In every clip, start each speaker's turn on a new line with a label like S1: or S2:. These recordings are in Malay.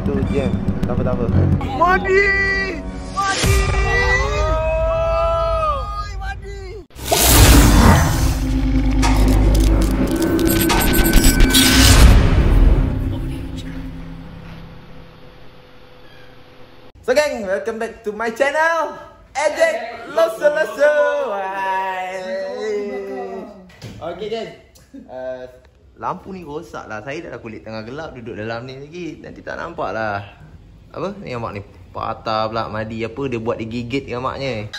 S1: Aduh, jam. Tak apa, tak apa.
S2: Madi! Madi!
S1: So gang, welcome back to my channel. Ejek Loso Loso. Hai. Okay guys. Uh, lampu ni rosak lah. Saya dah kulit tengah gelap duduk dalam ni lagi. Nanti tak nampak lah. Apa? Ni mak ni patah pula madi apa dia buat digigit dengan maknya.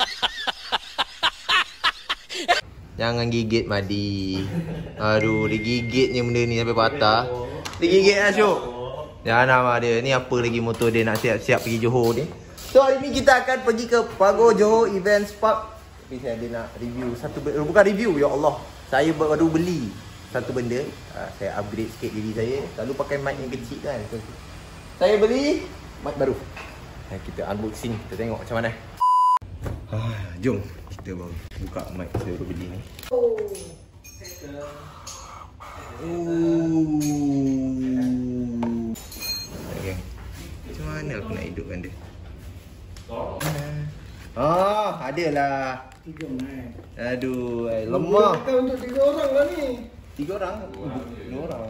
S1: Jangan gigit madi. Aduh, digigitnya benda ni sampai patah. Digigit lah Syuk. Jangan nama dia. Ni apa lagi motor dia nak siap-siap pergi Johor ni. So hari ni kita akan pergi ke Pago Johor Events Park. Tapi saya ada nak review satu benda. Bukan review, ya Allah. Saya baru beli satu benda. Uh, saya upgrade sikit diri saya. Selalu pakai mic yang kecil kan. So, saya beli mic baru. Uh, kita unboxing. Kita tengok macam mana. Ah, jom. Kita baru buka mic saya baru beli ni. Oh. Okay. Macam mana aku nak hidupkan dia? Oh, adalah.
S2: Tiga mai.
S1: Aduh, eh, lemah.
S2: Kita untuk tiga orang lah ni.
S1: Tiga orang? Dua orang.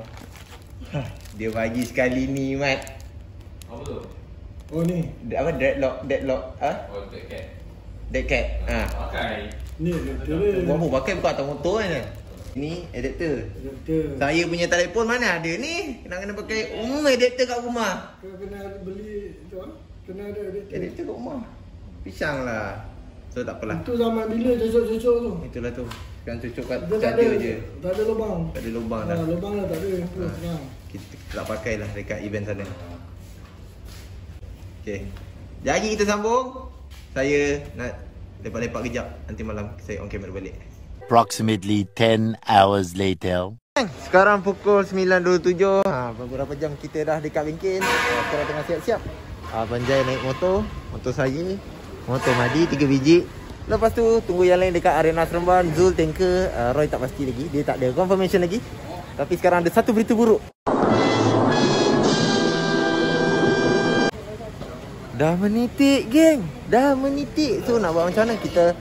S1: Hah, Dia bagi sekali ni, Mat.
S3: Apa tu?
S2: Oh ni.
S1: Dia apa deadlock, deadlock. Ah,
S3: Oh, dead cat.
S1: dead cat. Ah.
S3: Pakai.
S2: Ni adapter dia.
S1: Buat apa pakai bukan atas motor kan? Ni adapter.
S2: Adapter.
S1: Saya punya telefon mana ada ni? Kena kena pakai um adapter kat rumah.
S2: Kau kena beli tu ah. Kena ada adapter.
S1: Adapter kat rumah. Pisang lah. So tak apalah.
S2: Itu zaman bila cocok-cocok tu.
S1: Itulah tu. Yang cucuk kat
S2: Dia tak ada,
S1: charger je.
S2: tak ada lubang.
S1: Tak ada lubang
S2: Ha,
S1: dah.
S2: lubang dah tak ada.
S1: Ha.
S2: senang.
S1: Kita tak pakai lah dekat event sana. Okay. Jadi kita sambung. Saya nak lepak-lepak kejap. Nanti malam saya on camera balik.
S4: Approximately 10 hours later.
S1: Sekarang pukul 9.27 ha, Beberapa jam kita dah dekat bengkel ha, Sekarang tengah siap-siap ha, Panjai naik motor Motor saya Motor Madi 3 biji Lepas tu tunggu yang lain dekat Arena Seremban. Zul tanker uh, Roy tak pasti lagi. Dia tak ada confirmation lagi. Tapi sekarang ada satu berita buruk. Dah menitik geng. Dah menitik. So nak buat macam mana? Kita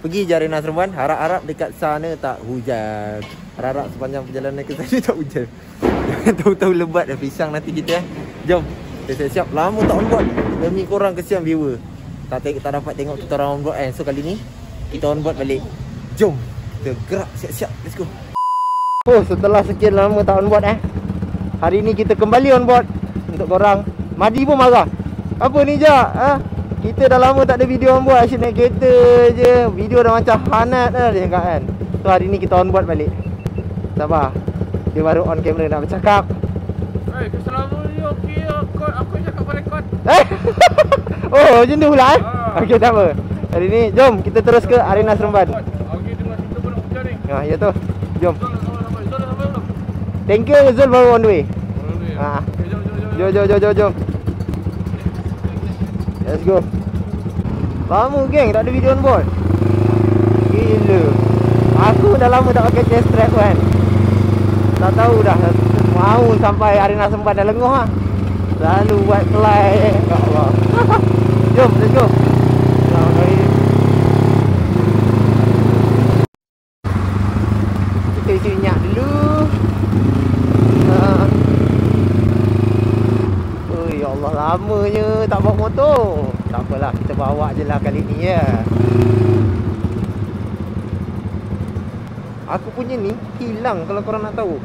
S1: Pergi je Arena Seremban. Harap-harap dekat sana tak hujan. Harap-harap sepanjang perjalanan ke sana tak hujan. Tahu-tahu lebat dan pisang nanti kita eh. Jom. Kita siap Lama tak board Demi korang kesian viewer Tak, tak dapat tengok kita orang board kan So kali ni Kita on board balik. Jom Kita gerak siap-siap. Let's go. Oh setelah sekian lama tak on board eh Hari ni kita kembali on board Untuk korang. Madi pun marah. Apa ni Jak? Ha? Kita dah lama tak ada video on board. Asyik naik kereta je. Video dah macam hanat dah dia cakap kan. So hari ni kita on board balik. Sabar. Dia baru on camera nak bercakap
S3: Hey, kesalamu ni okey. Aku aku cakap pada kau.
S1: Eh Oh macam tu pula eh?
S3: Ah.
S1: Okey tak apa. Hari ni jom kita terus ke Arena Seremban.
S3: Okey dengar cerita pun nak ni.
S1: Ha ya tu. Jom.
S3: Sama sama. Zul
S1: baru on the way. Ah.
S3: Okey, jom jom jom.
S1: Jom jom Let's go. Lama geng tak ada video on board. Gila. Aku dah lama tak pakai chest strap kan? Tak tahu dah. Mau sampai arena sempat dah lenguh lah Selalu buat fly Ya Allah Jom let's go. Kita isi minyak dulu. Oh ya Allah lamanya tak bawa motor. Tak apalah kita bawa je lah kali ni ya. Aku punya ni hilang kalau korang nak tahu.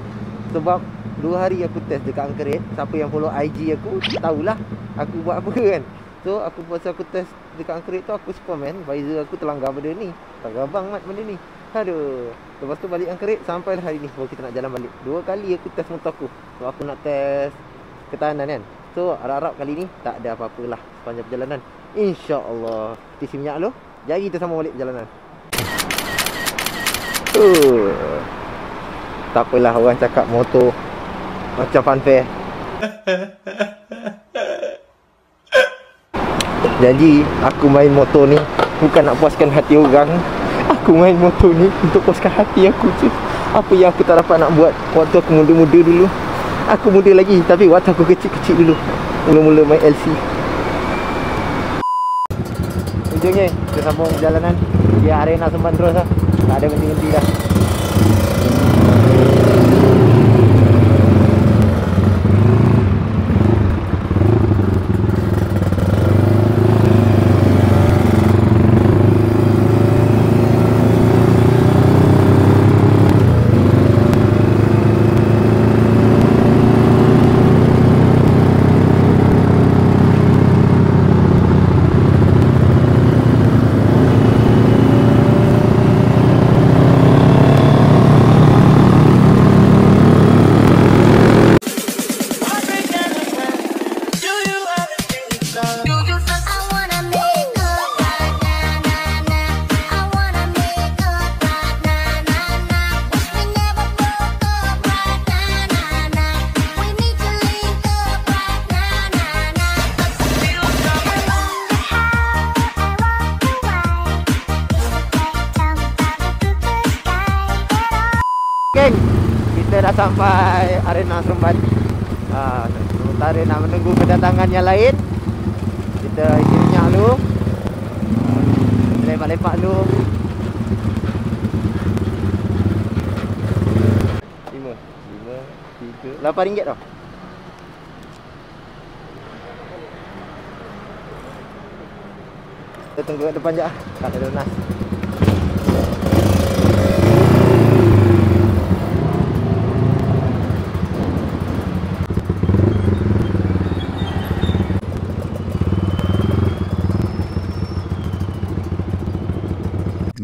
S1: Sebab dua hari aku test dekat Angkerit. Siapa yang follow IG aku tahulah aku buat apa kan. So aku pasal aku test dekat Angkerit tu aku spam kan. Visor aku terlanggar benda ni. Tak gabang mat benda ni. Aduh. Lepas tu balik Angkerit sampai hari ni baru kita nak jalan balik. Dua kali aku test motor aku. So aku nak test ketahanan kan. So harap-harap kali ni tak ada apa-apa lah sepanjang perjalanan. InsyaAllah. Isi minyak dulu. Jadi kita sama balik perjalanan. Uh. Tak apalah orang cakap motor macam funfair. Jadi aku main motor ni bukan nak puaskan hati orang. Aku main motor ni untuk puaskan hati aku je. Apa yang aku tak dapat nak buat waktu aku muda-muda dulu. Aku muda lagi tapi waktu aku kecil-kecil dulu. Mula-mula main LC Ujungnya kita sambung perjalanan Di arena semban terus lah Tak ada berhenti-henti dah Geng, kita dah sampai arena Seremban. Ha, sementara nak menunggu kedatangan yang lain. Kita isi minyak dulu. Lepak-lepak dulu. Lima, lima, tiga, lapan ringgit tau. Kita tunggu kat depan je lah. Tak ada lunas.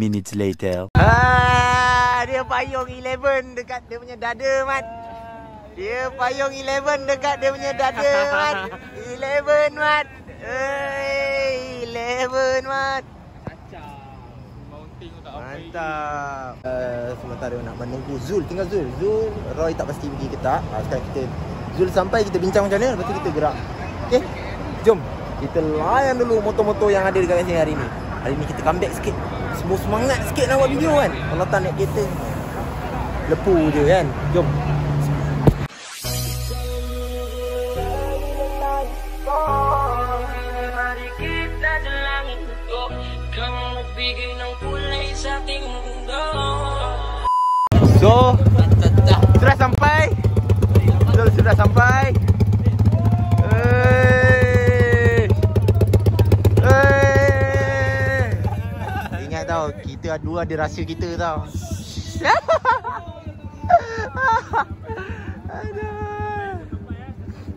S4: Minutes later.
S1: Ah, dia payung 11 dekat dia punya dada, Mat. Dia payung 11 dekat dia punya dada, Mat. 11, Mat. Hey, 11, Mat. Mantap. Uh, sementara nak menunggu Zul, tinggal Zul. Zul, Roy tak pasti pergi ke tak. Uh, sekarang kita Zul sampai kita bincang macam mana, lepas tu kita gerak. Okey. Jom. Kita layan dulu motor-motor yang ada dekat sini hari ni. Hari ni kita comeback sikit. Semua semangat sikit nak buat video kan. Kalau tak naik kereta lepu je kan. Jom.
S5: Mari kita
S1: So, sudah sampai. Sudah sampai. Kita dua ada rahsia kita tau. Aduh.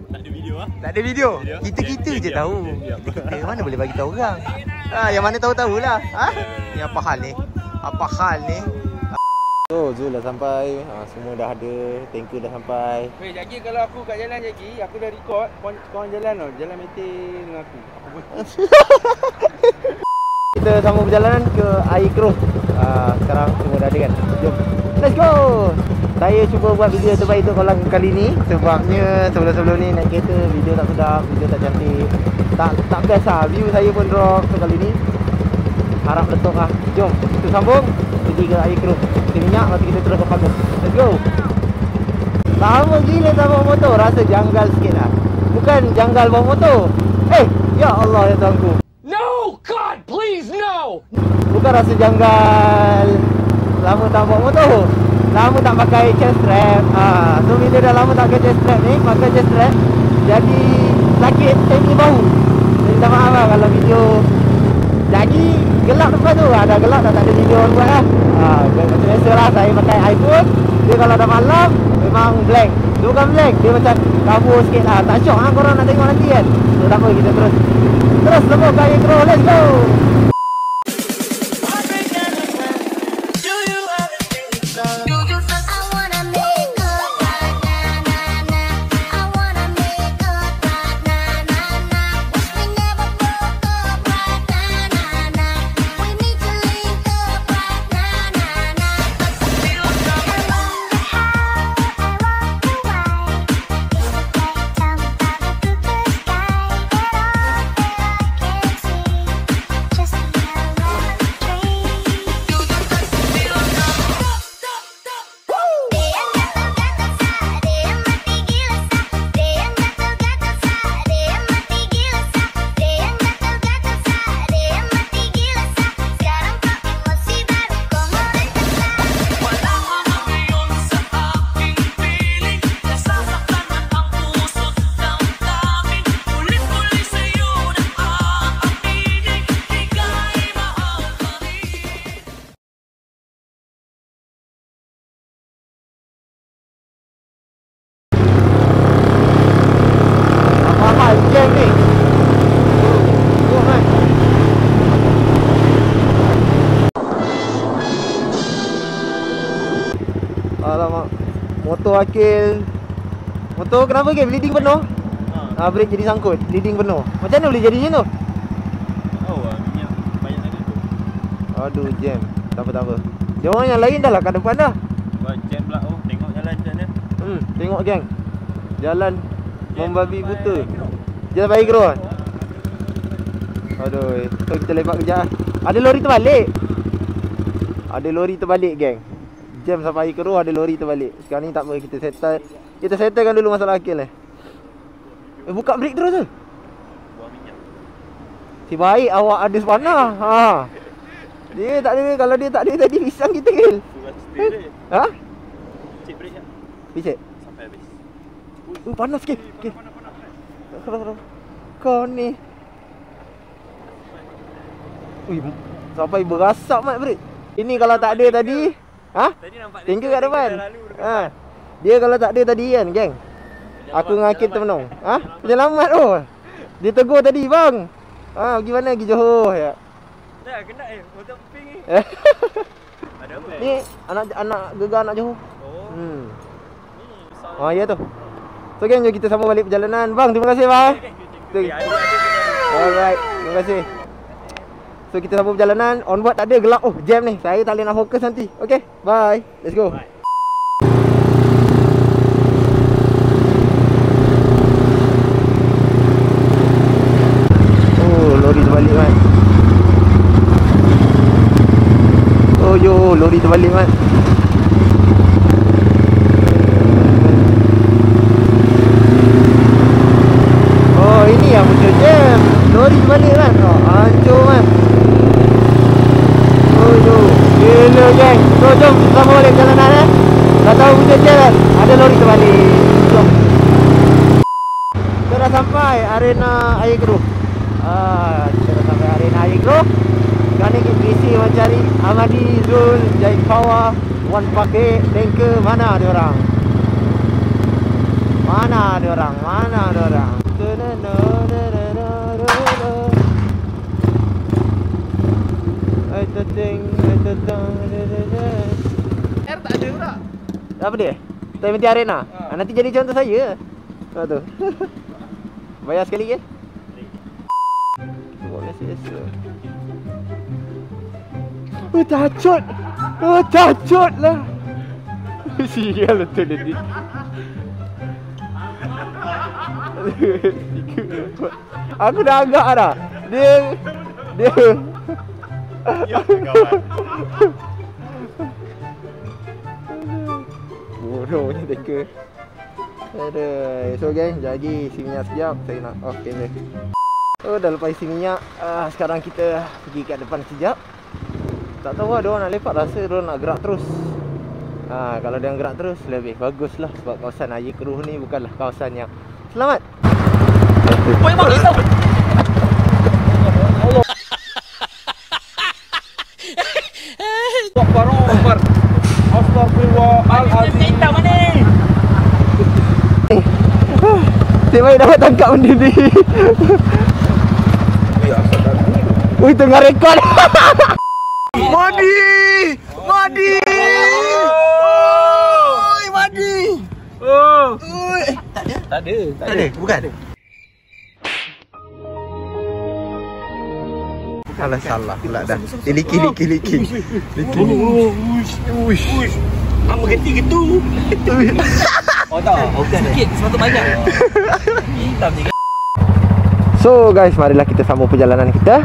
S1: Tak ada video ah? Tak ada video. Kita-kita je tahu. Kita mana boleh bagi tahu orang. Ha, yang mana tahu-tahulah. Ha? Ni apa hal ni? Apa hal ni? So Zul dah sampai ha, Semua dah ada Tanker dah sampai
S3: Weh, Jagi kalau aku kat jalan Jagi, aku dah record. Korang, korang jalan tau. Jalan meeting dengan aku. Aku pun.
S1: Kita sambung perjalanan ke Air Grove ha, Sekarang semua dah ada kan? Jom. Let's go! Saya cuba buat video terbaik untuk korang kali ni. Sebabnya sebelum-sebelum ni naik kereta Video tak sedap Video tak cantik. Tak tak best lah. View saya pun drop So kali ni. Harap letup lah. Jom Kita sambung. Pergi ke Air Grove Kita minyak Lepas kita terus ke Pagus Let's go! Lama gila tak bawa motor. Rasa janggal sikit lah. Bukan janggal bawa motor. Eh Ya Allah ya Tuhanku Bukan rasa janggal. Lama tak bawa motor Lama tak pakai chain strap. Ha, So bila dah lama tak pakai chain strap ni Pakai chain strap Jadi sakit tenggi bahu. Jadi minta maaf lah kalau video Jadi gelap depan tu. Ha, Dah gelap dah tak ada video orang buat lah. Ha, Macam biasa lah saya pakai iPhone. Dia kalau dah malam Memang blank. Dia bukan blank Dia macam kabur sikit. Lah Tak syok ha, korang nak tengok nanti kan. So tak apa kita terus. Terus ke air grow Let's go Motor akil. Motor kenapa ke? Bleeding penuh?
S3: Ha.
S1: Ah, brake jadi sangkut. Bleeding penuh. Macam mana boleh jadi macam tu?
S3: Tahu lah minyak banyak sangat tu.
S1: Aduh, jam. Tak apa, tak apa. Dia orang yang lain dah lah kat depan dah.
S3: Buat jam pula oh tengok jalan macam mana.
S1: Hmm, tengok geng. Jalan membabi buta. Jalan baik kero. Aduh, so kita lepak kejap lah. Ada lori terbalik. Ada lori terbalik geng. Jam sampai air keruh ada lori terbalik. Sekarang ni tak apa kita settle. Kita settlekan dulu masalah akil ni. Eh buka brake terus tu.
S3: Buang minyak.
S1: Si baik awak ada sepanah. Ha. Dia tak ada kalau dia tak ada tadi pisang kita
S3: dia.
S1: Ha?
S3: Cik break ya.
S1: Picit.
S3: Sampai habis.
S1: Oh, panas sikit. Kalau kau ni. Ui, sampai berasap mat break. Ini kalau tak ada tadi, ha?
S3: Tadi nampak
S1: Tinggal kat depan. Ha. Dia kalau tak ada tadi kan, geng. Aku dengan Akil termenung. Ha? Penyelamat tu. Dia tegur tadi, bang. Ha, pergi mana? Pergi Johor. Ya.
S3: Dah kena eh motor ping ni.
S1: Eh,
S3: Ada apa?
S1: ni anak anak gegar anak Johor.
S3: Oh.
S1: Hmm.
S3: Ni besar.
S1: Ha, ya tu. So geng, jom kita sambung balik perjalanan. Bang, terima kasih bang.
S3: Okay, ada kena.
S1: Alright, terima kasih. So kita sambung perjalanan. On board tak ada. Gelap. Oh jam ni. Saya tak boleh nak fokus nanti. Okay? Bye. Let's go.
S3: Bye.
S1: Oh lori terbalik man Oh yo lori terbalik man Oh ini yang muncul jam. Lori terbalik man Oh hancur man Oh yo Gila geng So jom sambung balik perjalanan eh. Dah tahu muncul jam kan? Ada lori terbalik. Jom. Kita dah sampai arena air keruh. Ah, Kita dah sampai arena air keruh. Sekarang ni kita isi mencari Ahmadi, Zul, Jahit Power Wan Pakai, Tanker. Mana ada orang? Mana ada orang? Mana ada orang?
S3: Air tak ada pula.
S1: Apa dia? Twenty Arena. Ha. Nanti jadi contoh saya. Ha tu. Bayar sekali ke? Buat biasa-biasa. Oh, tacut. Oh, tacut lah. Sial betul tadi. Aku dah agak dah. Dia dia
S3: Ya kawan.
S1: Bodohnya teka Aduh So geng Jadi isi minyak sekejap Saya nak off kamera Oh dah lepas isi minyak uh, Sekarang kita Pergi kat depan sekejap. Tak tahu lah Diorang nak lepak Rasa diorang nak gerak terus. Ha, Kalau dia gerak terus Lebih bagus lah Sebab kawasan air keruh ni Bukanlah kawasan yang Selamat.
S3: Akbar Akbar. Astagfirullahalazim. Minta mana?
S1: Saya baik dapat tangkap benda ni Ui tengah rekod Madi Madi Oi Madi
S3: Oh.
S1: Oi
S3: Tak ada. Tak
S1: Tak ada bukan Alah salah pula dah. Eh liki liki liki. Liki. Uish Uish
S3: Apa geti getu? Oh tak. Bukan sikit sepatut banyak. Hitam ni.
S1: So guys, marilah kita sambung perjalanan kita.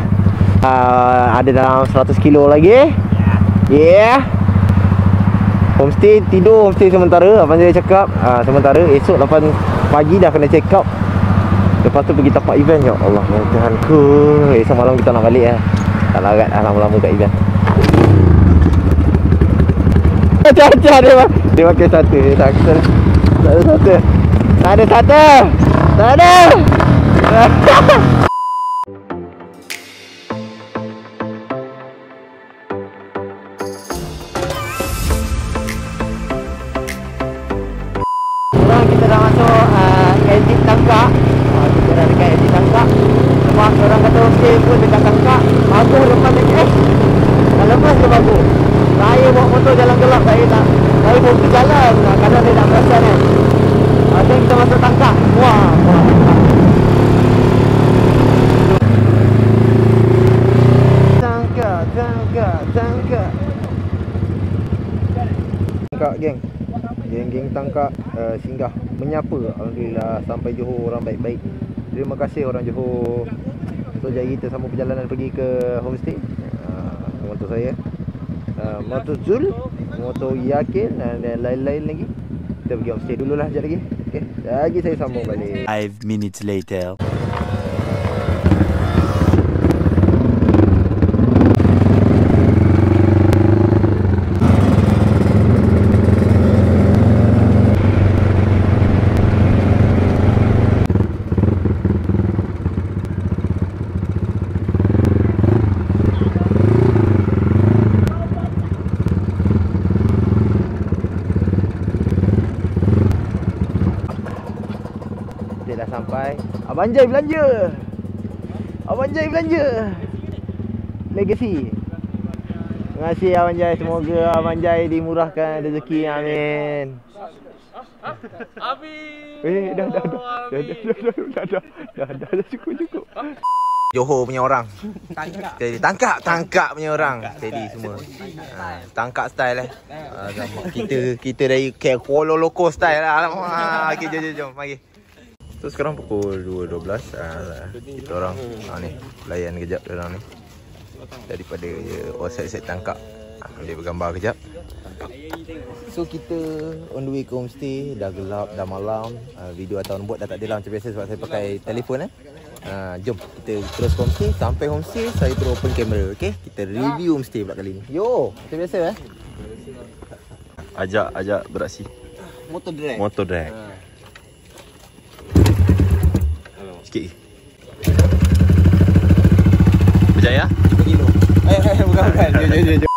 S1: Uh, ada dalam 100 kilo lagi. Yeah. Homestay tidur homestay sementara. Abang Jaya cakap? Uh, Sementara. Esok 8 pagi dah kena check out Lepas tu pergi tapak event Ya Allah ya Tuhanku Esok malam kita nak balik eh. Tak larat lah lama-lama kat event. Macam-macam dia bang Dia pakai satu tak ada Tak ada satu. Tak ada satu. Tak ada Saya bawa motor jalan gelap Saya tak Tapi fokus jalan. Lah Kadang dia nak perasan kan. Ah, Then kita masuk tangkap. Wah Wah Tangkap geng. Geng-geng tangkap uh, singgah. Menyapa? Alhamdulillah Sampai Johor orang baik-baik. Terima kasih orang Johor. So jadi kita sambung perjalanan pergi ke homestay. Uh, Motor saya Motor Zul Motor Yakin Dan lain-lain lagi. Kita pergi homestay dulu lah sekejap lagi. Okay Lagi saya sambung balik.
S4: Five minutes later.
S1: Kita dah sampai Abang Jai belanja. Abang Jai belanja. Legacy. Terima kasih Abang Jai Semoga Abang Jai dimurahkan rezeki. Amin.
S3: Habis.
S1: Eh dah dah dah. Dah dah dah dah dah dah. Dah dah dah cukup cukup Johor punya orang.
S3: Tangkap.
S1: Jadi tangkap tangkap punya orang. Steady semua. Ha, Tangkap style eh. Ha. Kita kita dari Kuala Loko style lah. Alamak. Okay jom jom jom. Mari So sekarang pukul 2.12 ha, Kita orang ha, ni Layan kejap dia orang ni. Daripada je Oh set-set tangkap. Ha, Boleh bergambar kejap. So kita on the way ke homestay Dah gelap, dah malam. Uh, Video atau buat dah tak ada lah macam biasa Sebab saya pakai telefon eh. Uh, Jom kita terus ke homestay. Sampai homestay saya terus open kamera Okay? Kita review homestay pula kali ni. Yo Macam biasa eh?
S6: Ajak ajak beraksi.
S1: Motor drag.
S6: Motor drag. Sikit. Berjaya?
S1: Eh eh bukan bukan. Jom jom jom, jom.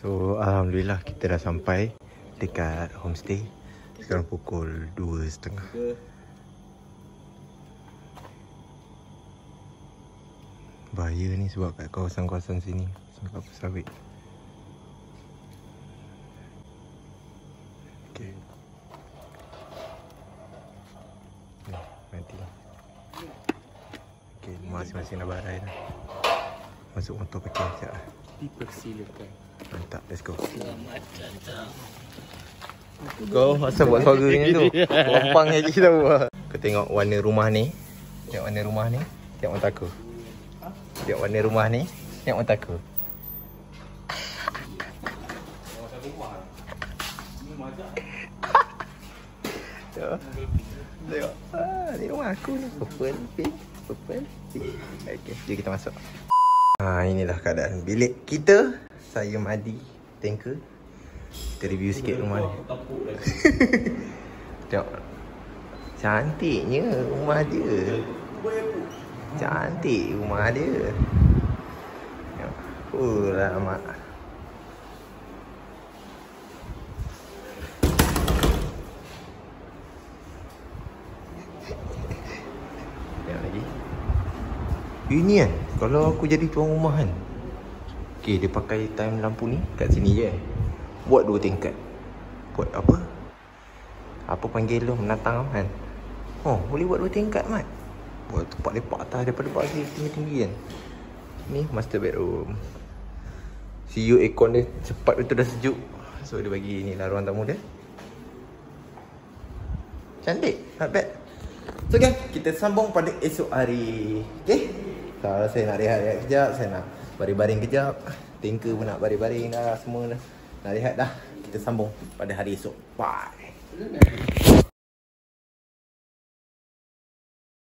S1: So Alhamdulillah kita dah sampai Dekat homestay. Sekarang pukul 2.30 Bahaya ni sebab kat kawasan-kawasan sini Sebab apa sawit Okay Ni nanti Okay masing-masing dah barai dah Masuk motor pakai sekejap lah
S3: Dipersilakan.
S1: Mantap, let's go. Kau asal buat suara macam tu? Lapang lagi tahu lah. Kau tengok warna rumah ni. Tengok warna rumah ni. Tengok mata aku. Tengok warna rumah ni. Tengok mata aku. Tengok. Tengok. Ah, ni rumah aku ni. Purple, pink, purple. Okay, jom kita masuk. Ha, inilah keadaan bilik kita. Saya Madi, tanker. Kita review sikit rumah ni. Tengok. Cantiknya rumah dia. Cantik rumah dia. Oh, lama. Tengok lagi. Ini kan Kalau aku jadi tuan rumah kan. Okay dia pakai time lampu ni Kat sini je. Buat dua tingkat. Buat apa? Apa panggil lu Menatang kan? Oh boleh buat dua tingkat mat. Buat tempat lepak atas Daripada bagi tinggi-tinggi kan. Ni master bedroom. See you aircon dia Cepat betul dah sejuk. So dia bagi ni lah ruang tamu dia. Cantik Not bad. So gang Kita sambung pada esok hari. Okay Kalau saya nak rehat-rehat kejap. Saya nak baring-baring kejap. Tinker pun nak baring-baring dah Semua dah. Nak rehat dah Kita sambung pada hari esok. Bye